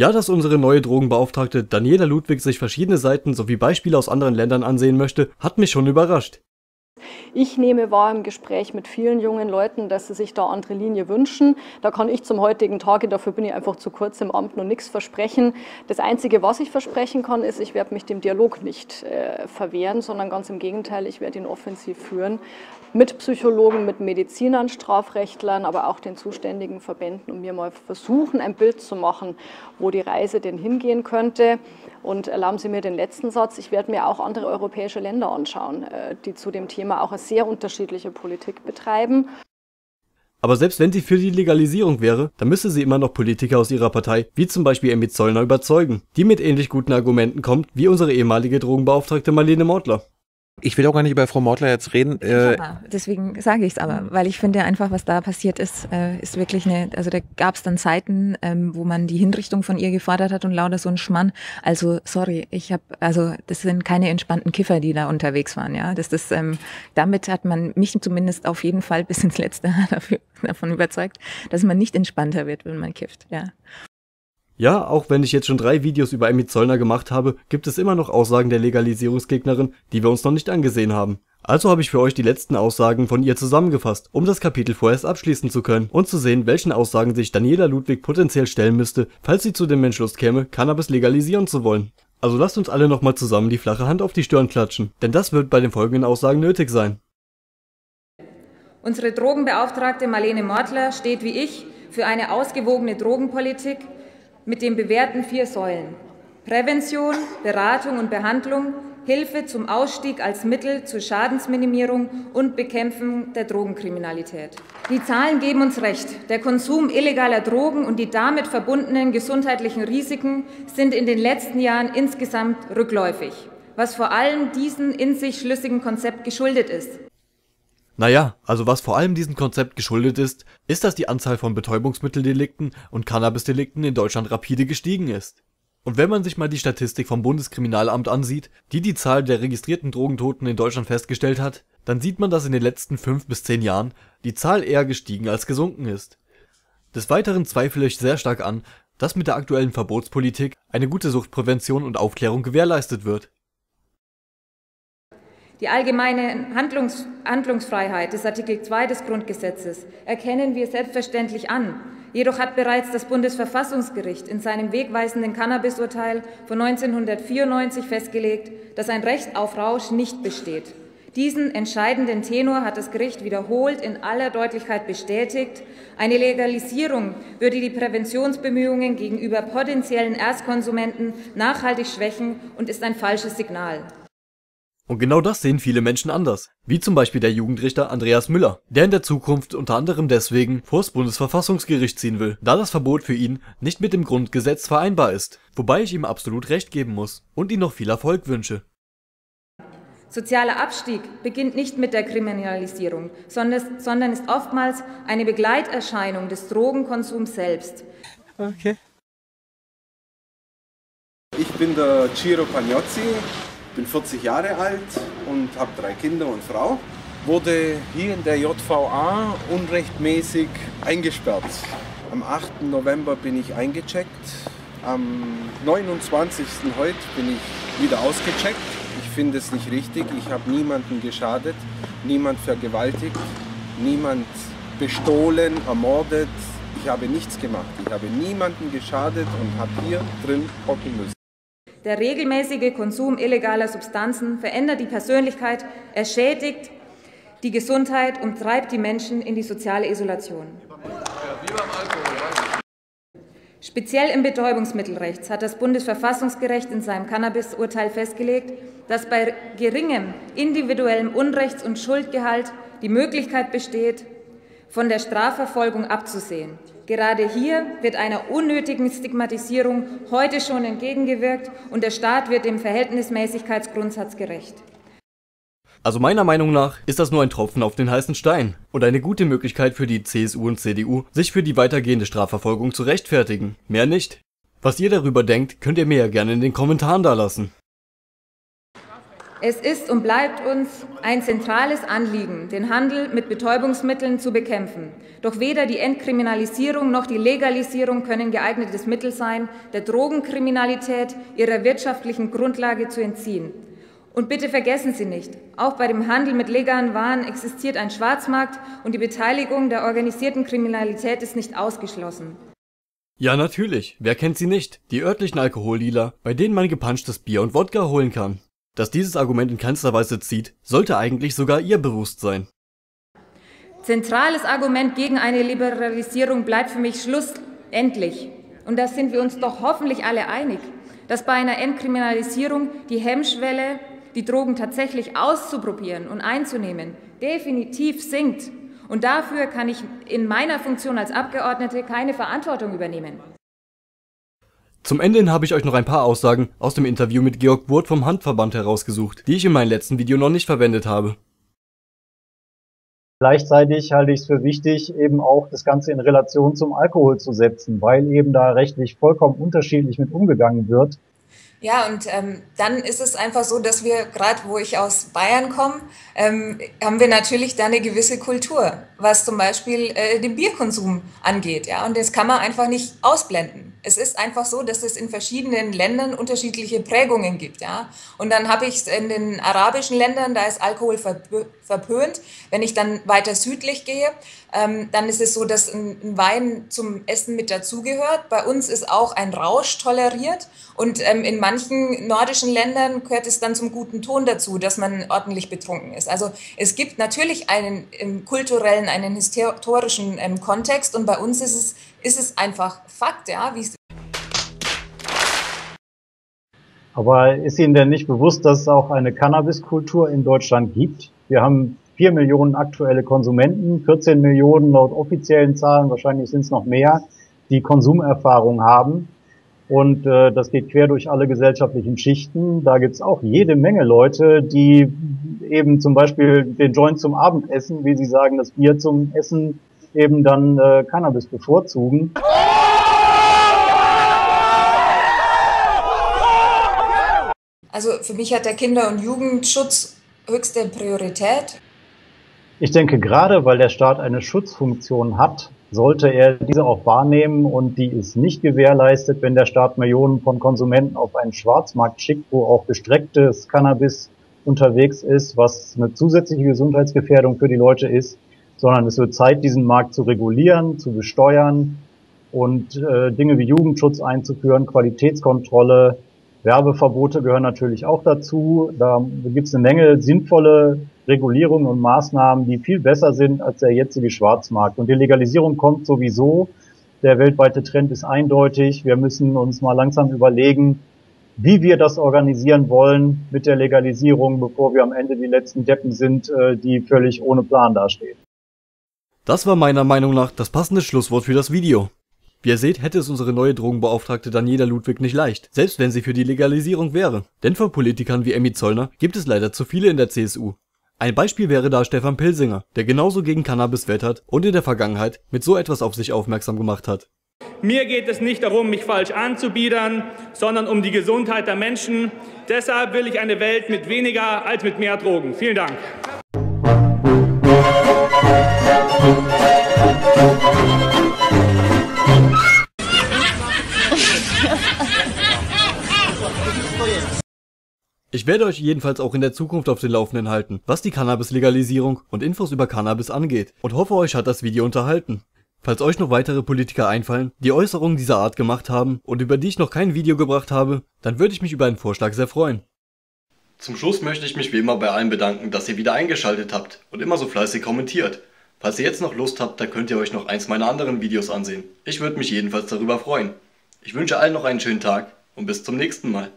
Ja, dass unsere neue Drogenbeauftragte Daniela Ludwig sich verschiedene Seiten sowie Beispiele aus anderen Ländern ansehen möchte, hat mich schon überrascht. Ich nehme wahr im Gespräch mit vielen jungen Leuten, dass sie sich da andere Linie wünschen. Da kann ich zum heutigen Tage, dafür bin ich einfach zu kurz im Amt, noch nichts versprechen. Das Einzige, was ich versprechen kann, ist, ich werde mich dem Dialog nicht äh, verwehren, sondern ganz im Gegenteil, ich werde ihn offensiv führen. Mit Psychologen, mit Medizinern, Strafrechtlern, aber auch den zuständigen Verbänden, um mir mal versuchen, ein Bild zu machen, wo die Reise denn hingehen könnte. Und erlauben Sie mir den letzten Satz. Ich werde mir auch andere europäische Länder anschauen, äh, die zu dem Thema auch eine sehr unterschiedliche Politik betreiben. Aber selbst wenn sie für die Legalisierung wäre, dann müsste sie immer noch Politiker aus ihrer Partei, wie zum Beispiel Emit Zollner, überzeugen, die mit ähnlich guten Argumenten kommt wie unsere ehemalige Drogenbeauftragte Marlene Mortler. Ich will auch gar nicht über Frau Mortler jetzt reden. Äh deswegen sage ich es aber, weil ich finde einfach, was da passiert ist, äh, ist wirklich eine, also da gab es dann Zeiten, ähm, wo man die Hinrichtung von ihr gefordert hat und lauter so ein Schmann. Also sorry, ich habe, also das sind keine entspannten Kiffer, die da unterwegs waren, ja. Das ist, ähm, damit hat man mich zumindest auf jeden Fall bis ins letzte Jahr dafür, davon überzeugt, dass man nicht entspannter wird, wenn man kifft, ja. Ja, auch wenn ich jetzt schon drei Videos über Emmy Zollner gemacht habe, gibt es immer noch Aussagen der Legalisierungsgegnerin, die wir uns noch nicht angesehen haben. Also habe ich für euch die letzten Aussagen von ihr zusammengefasst, um das Kapitel vorerst abschließen zu können und zu sehen, welchen Aussagen sich Daniela Ludwig potenziell stellen müsste, falls sie zu dem Entschluss käme, Cannabis legalisieren zu wollen. Also lasst uns alle nochmal zusammen die flache Hand auf die Stirn klatschen, denn das wird bei den folgenden Aussagen nötig sein. Unsere Drogenbeauftragte Marlene Mortler steht wie ich für eine ausgewogene Drogenpolitik, mit den bewährten vier Säulen Prävention, Beratung und Behandlung, Hilfe zum Ausstieg als Mittel zur Schadensminimierung und Bekämpfung der Drogenkriminalität. Die Zahlen geben uns recht. Der Konsum illegaler Drogen und die damit verbundenen gesundheitlichen Risiken sind in den letzten Jahren insgesamt rückläufig, was vor allem diesem in sich schlüssigen Konzept geschuldet ist. Naja, also was vor allem diesem Konzept geschuldet ist, ist, dass die Anzahl von Betäubungsmitteldelikten und Cannabisdelikten in Deutschland rapide gestiegen ist. Und wenn man sich mal die Statistik vom Bundeskriminalamt ansieht, die die Zahl der registrierten Drogentoten in Deutschland festgestellt hat, dann sieht man, dass in den letzten 5 bis 10 Jahren die Zahl eher gestiegen als gesunken ist. Des Weiteren zweifle ich sehr stark an, dass mit der aktuellen Verbotspolitik eine gute Suchtprävention und Aufklärung gewährleistet wird. Die allgemeine Handlungs Handlungsfreiheit des Artikel 2 des Grundgesetzes erkennen wir selbstverständlich an. Jedoch hat bereits das Bundesverfassungsgericht in seinem wegweisenden Cannabisurteil von 1994 festgelegt, dass ein Recht auf Rausch nicht besteht. Diesen entscheidenden Tenor hat das Gericht wiederholt in aller Deutlichkeit bestätigt. Eine Legalisierung würde die Präventionsbemühungen gegenüber potenziellen Erstkonsumenten nachhaltig schwächen und ist ein falsches Signal. Und genau das sehen viele Menschen anders, wie zum Beispiel der Jugendrichter Andreas Müller, der in der Zukunft unter anderem deswegen vors Bundesverfassungsgericht ziehen will, da das Verbot für ihn nicht mit dem Grundgesetz vereinbar ist, wobei ich ihm absolut recht geben muss und ihm noch viel Erfolg wünsche. Sozialer Abstieg beginnt nicht mit der Kriminalisierung, sondern ist oftmals eine Begleiterscheinung des Drogenkonsums selbst. Okay. Ich bin der Ciro Pagnozzi, bin 40 Jahre alt und habe drei Kinder und Frau. Wurde hier in der JVA unrechtmäßig eingesperrt. Am 8. November bin ich eingecheckt. Am 29. heute bin ich wieder ausgecheckt. Ich finde es nicht richtig. Ich habe niemanden geschadet, niemand vergewaltigt, niemand bestohlen, ermordet. Ich habe nichts gemacht. Ich habe niemanden geschadet und habe hier drin hocken müssen. Der regelmäßige Konsum illegaler Substanzen verändert die Persönlichkeit, er schädigt die Gesundheit und treibt die Menschen in die soziale Isolation. Speziell im Betäubungsmittelrecht hat das Bundesverfassungsgericht in seinem Cannabis-Urteil festgelegt, dass bei geringem individuellem Unrechts- und Schuldgehalt die Möglichkeit besteht, von der Strafverfolgung abzusehen. Gerade hier wird einer unnötigen Stigmatisierung heute schon entgegengewirkt und der Staat wird dem Verhältnismäßigkeitsgrundsatz gerecht. Also meiner Meinung nach ist das nur ein Tropfen auf den heißen Stein und eine gute Möglichkeit für die CSU und CDU, sich für die weitergehende Strafverfolgung zu rechtfertigen. Mehr nicht. Was ihr darüber denkt, könnt ihr mir ja gerne in den Kommentaren da lassen. Es ist und bleibt uns ein zentrales Anliegen, den Handel mit Betäubungsmitteln zu bekämpfen. Doch weder die Entkriminalisierung noch die Legalisierung können geeignetes Mittel sein, der Drogenkriminalität ihrer wirtschaftlichen Grundlage zu entziehen. Und bitte vergessen Sie nicht, auch bei dem Handel mit legalen Waren existiert ein Schwarzmarkt und die Beteiligung der organisierten Kriminalität ist nicht ausgeschlossen. Ja, natürlich. Wer kennt sie nicht? Die örtlichen Alkoholdealer, bei denen man gepanschtes Bier und Wodka holen kann. Dass dieses Argument in keinster Weise zieht, sollte eigentlich sogar ihr bewusst sein. Zentrales Argument gegen eine Liberalisierung bleibt für mich schlussendlich, und da sind wir uns doch hoffentlich alle einig, dass bei einer Entkriminalisierung die Hemmschwelle, die Drogen tatsächlich auszuprobieren und einzunehmen, definitiv sinkt. Und dafür kann ich in meiner Funktion als Abgeordnete keine Verantwortung übernehmen. Zum Ende hin habe ich euch noch ein paar Aussagen aus dem Interview mit Georg Burt vom Handverband herausgesucht, die ich in meinem letzten Video noch nicht verwendet habe. Gleichzeitig halte ich es für wichtig, eben auch das Ganze in Relation zum Alkohol zu setzen, weil eben da rechtlich vollkommen unterschiedlich mit umgegangen wird. Ja, und ähm, dann ist es einfach so, dass wir, gerade wo ich aus Bayern komme, ähm, haben wir natürlich da eine gewisse Kultur, was zum Beispiel äh, den Bierkonsum angeht. Ja, und das kann man einfach nicht ausblenden. Es ist einfach so, dass es in verschiedenen Ländern unterschiedliche Prägungen gibt. Ja, und dann habe ich in den arabischen Ländern, da ist Alkohol verpönt. Wenn ich dann weiter südlich gehe, ähm, dann ist es so, dass ein, ein Wein zum Essen mit dazugehört. Bei uns ist auch ein Rausch toleriert und ähm, in manchen nordischen Ländern gehört es dann zum guten Ton dazu, dass man ordentlich betrunken ist. Also es gibt natürlich einen kulturellen, einen historischen ähm, Kontext und bei uns ist es, ist es einfach Fakt, ja. Wie Aber ist Ihnen denn nicht bewusst, dass es auch eine Cannabiskultur in Deutschland gibt? Wir haben vier Millionen aktuelle Konsumenten, 14 Millionen laut offiziellen Zahlen, wahrscheinlich sind es noch mehr, die Konsumerfahrung haben. Und äh, das geht quer durch alle gesellschaftlichen Schichten. Da gibt's auch jede Menge Leute, die eben zum Beispiel den Joint zum Abendessen, wie sie sagen, das Bier zum Essen eben dann äh, Cannabis bevorzugen. Also für mich hat der Kinder- und Jugendschutz höchste Priorität. Ich denke, gerade weil der Staat eine Schutzfunktion hat, sollte er diese auch wahrnehmen und die ist nicht gewährleistet, wenn der Staat Millionen von Konsumenten auf einen Schwarzmarkt schickt, wo auch gestrecktes Cannabis unterwegs ist, was eine zusätzliche Gesundheitsgefährdung für die Leute ist, sondern es wird Zeit, diesen Markt zu regulieren, zu besteuern und äh, Dinge wie Jugendschutz einzuführen, Qualitätskontrolle, Werbeverbote gehören natürlich auch dazu. Da gibt es eine Menge sinnvolle Regulierungen und Maßnahmen, die viel besser sind als der jetzige Schwarzmarkt. Und die Legalisierung kommt sowieso. Der weltweite Trend ist eindeutig. Wir müssen uns mal langsam überlegen, wie wir das organisieren wollen mit der Legalisierung, bevor wir am Ende die letzten Deppen sind, äh, die völlig ohne Plan dastehen. Das war meiner Meinung nach das passende Schlusswort für das Video. Wie ihr seht, hätte es unsere neue Drogenbeauftragte Daniela Ludwig nicht leicht, selbst wenn sie für die Legalisierung wäre. Denn von Politikern wie Emmy Zollner gibt es leider zu viele in der CSU. Ein Beispiel wäre da Stefan Pilsinger, der genauso gegen Cannabis wettert und in der Vergangenheit mit so etwas auf sich aufmerksam gemacht hat. Mir geht es nicht darum, mich falsch anzubiedern, sondern um die Gesundheit der Menschen. Deshalb will ich eine Welt mit weniger als mit mehr Drogen. Vielen Dank. Ich werde euch jedenfalls auch in der Zukunft auf den Laufenden halten, was die Cannabis-Legalisierung und Infos über Cannabis angeht und hoffe euch hat das Video unterhalten. Falls euch noch weitere Politiker einfallen, die Äußerungen dieser Art gemacht haben und über die ich noch kein Video gebracht habe, dann würde ich mich über einen Vorschlag sehr freuen. Zum Schluss möchte ich mich wie immer bei allen bedanken, dass ihr wieder eingeschaltet habt und immer so fleißig kommentiert. Falls ihr jetzt noch Lust habt, dann könnt ihr euch noch eins meiner anderen Videos ansehen. Ich würde mich jedenfalls darüber freuen. Ich wünsche allen noch einen schönen Tag und bis zum nächsten Mal.